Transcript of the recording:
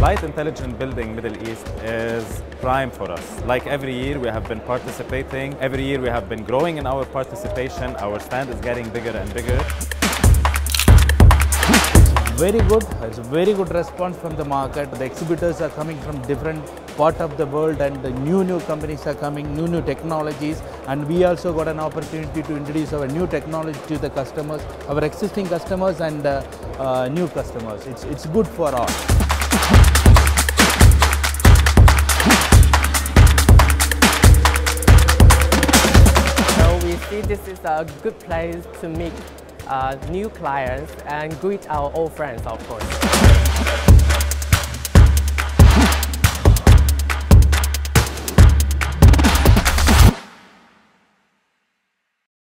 Light Intelligent Building Middle East is prime for us. Like every year, we have been participating. Every year, we have been growing in our participation. Our stand is getting bigger and bigger. very good. It's a very good response from the market. The exhibitors are coming from different part of the world and the new new companies are coming, new new technologies and we also got an opportunity to introduce our new technology to the customers, our existing customers and uh, uh, new customers. It's, it's good for all. So we see this is a good place to meet uh, new clients and greet our old friends, of course.